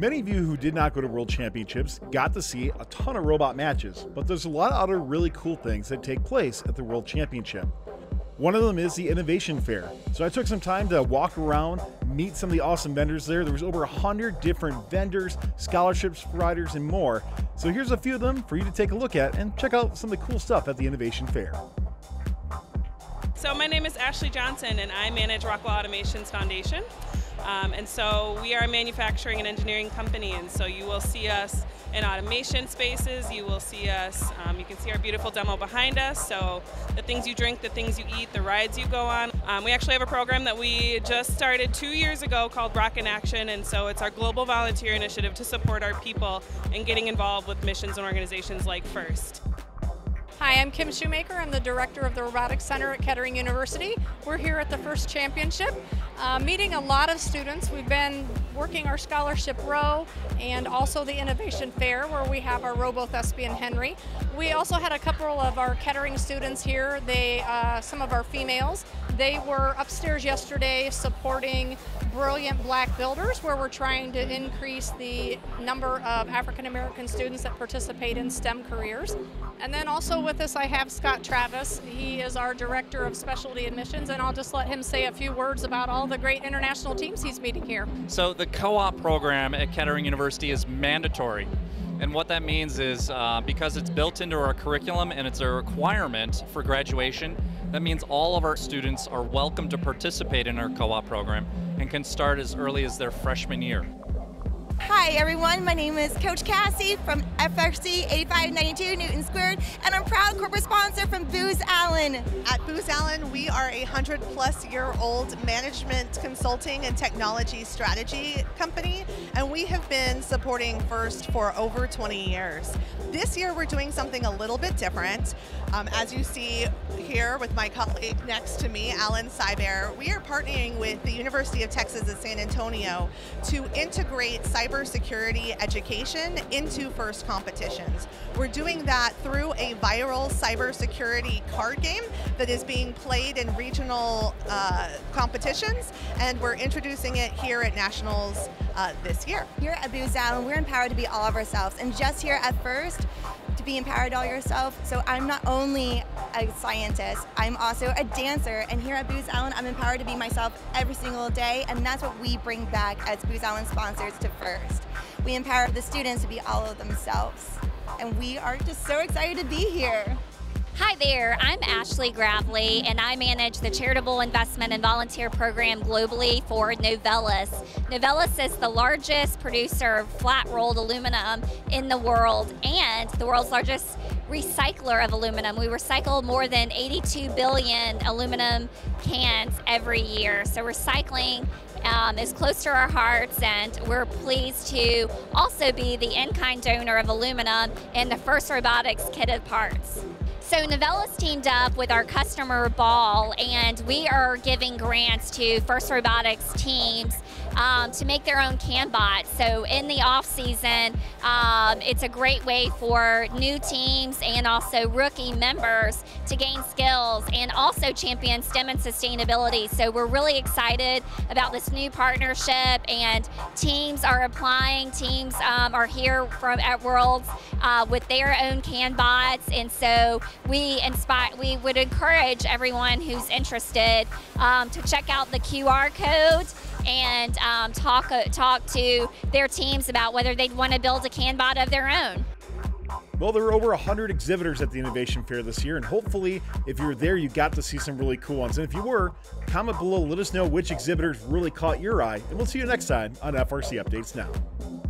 Many of you who did not go to World Championships got to see a ton of robot matches, but there's a lot of other really cool things that take place at the World Championship. One of them is the Innovation Faire. So I took some time to walk around, meet some of the awesome vendors there. There was over 100 different vendors, scholarships providers, and more. So here's a few of them for you to take a look at and check out some of the cool stuff at the Innovation Faire. So my name is Ashley Johnson and I manage Rockwell Automation's foundation. Um, and so we are a manufacturing and engineering company, and so you will see us in automation spaces. You will see us, um, you can see our beautiful demo behind us. So the things you drink, the things you eat, the rides you go on. Um, we actually have a program that we just started two years ago called Rock in Action, and so it's our global volunteer initiative to support our people in getting involved with missions and organizations like FIRST. Hi, I'm Kim Shoemaker. I'm the director of the Robotics Center at Kettering University. We're here at the first championship, uh, meeting a lot of students. We've been working our scholarship row and also the innovation faire where we have our RoboThespian Henry. We also had a couple of our Kettering students here. They, uh, some of our females. They were upstairs yesterday supporting Brilliant Black Builders, where we're trying to increase the number of African American students that participate in STEM careers. And then also with us, I have Scott Travis. He is our Director of Specialty Admissions, and I'll just let him say a few words about all the great international teams he's meeting here. So, the co op program at Kettering University is mandatory. And what that means is uh, because it's built into our curriculum and it's a requirement for graduation, that means all of our students are welcome to participate in our co op program and can start as early as their freshman year. Hi everyone, my name is Coach Cassie from FRC 8592 Newton Squared, and I'm proud corporate sponsor from Booz Allen. At Booz Allen, we are a 100 plus year old management consulting and technology strategy company, and we have been supporting FIRST for over 20 years. This year we're doing something a little bit different. Um, as you see here with my colleague next to me, Alan Cyber, we are partnering with the University of Texas at San Antonio to integrate cybersecurity education into FIRST competitions. We're doing that through a viral cybersecurity card game that is being played in regional uh, competitions, and we're introducing it here at Nationals uh, this year. Here at Booz Allen, we're empowered to be all of ourselves, and just here at FIRST, to be empowered all yourself. So I'm not only a scientist, I'm also a dancer. And here at Booz Allen, I'm empowered to be myself every single day. And that's what we bring back as Booz Allen sponsors to FIRST. We empower the students to be all of themselves. And we are just so excited to be here. Hi there, I'm Ashley Gravely, and I manage the charitable investment and volunteer program globally for Novelis. Novelis is the largest producer of flat rolled aluminum in the world and the world's largest recycler of aluminum. We recycle more than 82 billion aluminum cans every year. So recycling um, is close to our hearts, and we're pleased to also be the in-kind donor of aluminum in the first robotics kit of parts. So Novelis teamed up with our customer Ball, and we are giving grants to First Robotics teams um, to make their own CANbots. So in the off season, um, it's a great way for new teams and also rookie members to gain skills and also champion STEM and sustainability. So we're really excited about this new partnership, and teams are applying. Teams um, are here from at Worlds uh, with their own CANbots, and so we inspire, we would encourage everyone who's interested um, to check out the QR code and um, talk uh, talk to their teams about whether they'd want to build a CANbot of their own. Well, there were over 100 exhibitors at the Innovation Faire this year, and hopefully, if you were there, you got to see some really cool ones. And if you were, comment below, let us know which exhibitors really caught your eye, and we'll see you next time on FRC Updates Now.